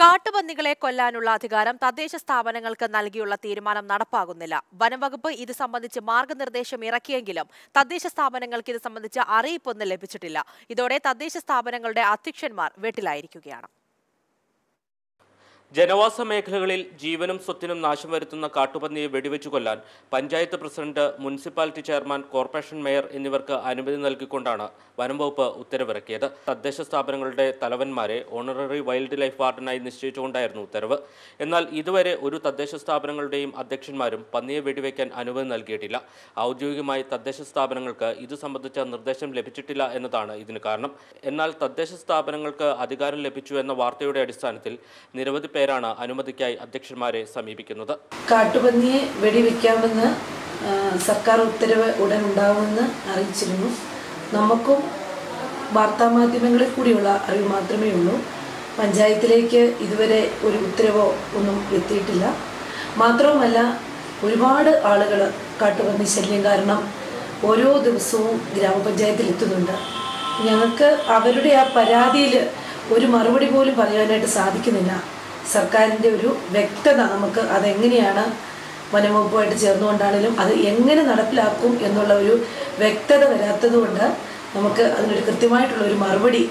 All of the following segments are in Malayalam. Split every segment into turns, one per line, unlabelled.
കാട്ടുപന്നികളെ കൊല്ലാനുള്ള അധികാരം തദ്ദേശ സ്ഥാപനങ്ങൾക്ക് നൽകിയുള്ള തീരുമാനം നടപ്പാകുന്നില്ല. വനംവകുപ്പ് ഇത് സംബന്ധിച്ച് മാർഗനിർദ്ദേശം ഇറക്കിയെങ്കിലും തദ്ദേശ സ്ഥാപനങ്ങൾക്ക് ഇത് സംബന്ധിച്ച് അറിയിപ്പൊന്നും ലഭിച്ചിട്ടില്ല. ഇതോടെ തദ്ദേശ സ്ഥാപനങ്ങളുടെ അധ്യക്ഷന്മാർ വീട്ടിലായിരിക്കുകയാണ്.
ജനവാസ മേഖലകളിൽ ജീവനും സ്വത്തിനും നാശം വരുത്തുന്ന കാട്ടുപന്നിയെ വെടിവെച്ചു കൊല്ലാൻ panchayat president municipality chairman corporation mayor എന്നിവർക്ക് അനുമതി നൽകിക്കൊണ്ടാണ് വനംവകുപ്പ് ഉത്തരവിറക്കിയത്. തദ്ദേശ സ്ഥാപനങ്ങളുടെ തലവന്മാരെ ഓണററി വൈൽഡ് ലൈഫ് വാർഡനായി നിശ്ചയിച്ചുകൊണ്ടായിരുന്നു ഉത്തരവ്. എന്നാൽ ഇതുവരെ ഒരു തദ്ദേശ സ്ഥാപനങ്ങളുടെയും അധ്യക്ഷന്മാരും പന്നിയെ വെടിവെക്കാൻ അനുമതി നൽകിയിട്ടില്ല. ഔദ്യോഗികമായി തദ്ദേശ സ്ഥാപനങ്ങൾക്ക് ഇത് സംബന്ധിച്ച നിർദ്ദേശം ലഭിച്ചിട്ടില്ല എന്നതാണ് ഇതിന് കാരണം. എന്നാൽ തദ്ദേശ സ്ഥാപനങ്ങൾക്ക് അധികാരം ലഭിച്ചു എന്ന വാർത്തയുടെ അടിസ്ഥാനത്തിൽ നിരവധി പേരാണ് അനുമതിക്കായി അധ്യക്ഷന്മാരെ സമീപിക്കുന്നത്.
കാട്ടുപന്നിയെ വെടിവെക്കാമെന്ന് സർക്കാർ ഉത്തരവ് ഉടൻ ഉണ്ടാവുമെന്ന് അറിയിച്ചിരുന്നു. നമുക്കും വാർത്താമാധ്യമങ്ങളിൽ കൂടിയുള്ള അറിവ് മാത്രമേ ഉള്ളൂ. പഞ്ചായത്തിലേക്ക് ഇതുവരെ ഒരു ഉത്തരവോ ഒന്നും എത്തിയിട്ടില്ല. മാത്രവുമല്ല ഒരുപാട് ആളുകൾ കാട്ടുപന്നി ശല്യം കാരണം ഓരോ ദിവസവും ഗ്രാമപഞ്ചായത്തിൽ എത്തുന്നുണ്ട്. ഞങ്ങൾക്ക് അവരുടെ ആ പരാതിയിൽ ഒരു മറുപടി പോലും പറയാനായിട്ട് സാധിക്കുന്നില്ല. സർക്കാരിന്റെ ഒരു വ്യക്തത നമുക്ക് അതെങ്ങനെയാണ് വനംവകുപ്പുമായിട്ട് ചേർന്നുകൊണ്ടാണെങ്കിലും അത് എങ്ങനെ നടപ്പിലാക്കും എന്നുള്ള ഒരു വ്യക്തത വരാത്തതുകൊണ്ട് നമുക്ക് അതിനൊരു കൃത്യമായിട്ടുള്ള ഒരു മറുപടി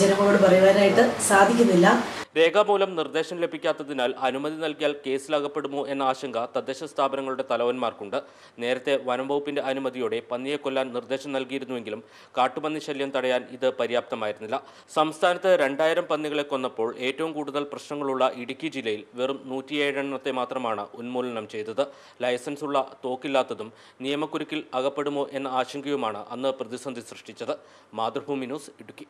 ജനങ്ങളോട് പറയുവാനായിട്ട് സാധിക്കുന്നില്ല.
രേഖാമൂലം നിർദ്ദേശം ലഭിക്കാത്തതിനാൽ അനുമതി നൽകിയാൽ കേസിലകപ്പെടുമോ എന്ന ആശങ്ക തദ്ദേശ സ്ഥാപനങ്ങളുടെ തലവന്മാർക്കുണ്ട്. നേരത്തെ വനം വകുപ്പിന്റെ അനുമതിയോടെ പന്നിയെ കൊല്ലാൻ നിർദ്ദേശം നൽകിയിരുന്നുവെങ്കിലും കാട്ടുപന്നി ശല്യം തടയാൻ ഇത് പര്യാപ്തമായിരുന്നില്ല. സംസ്ഥാനത്ത് രണ്ടായിരം പന്നികളെ കൊന്നപ്പോൾ ഏറ്റവും കൂടുതൽ പ്രശ്നങ്ങളുള്ള ഇടുക്കി ജില്ലയിൽ വെറും നൂറ്റിയേഴെണ്ണത്തെ മാത്രമാണ് ഉന്മൂലനം ചെയ്തത്. ലൈസൻസ് ഉള്ള തോക്കില്ലാത്തതും നിയമക്കുരുക്കിൽ അകപ്പെടുമോ എന്ന ആശങ്കയുമാണ് അന്ന് പ്രതിസന്ധി സൃഷ്ടിച്ചത്. മാതൃഭൂമി ന്യൂസ് ഇടുക്കി.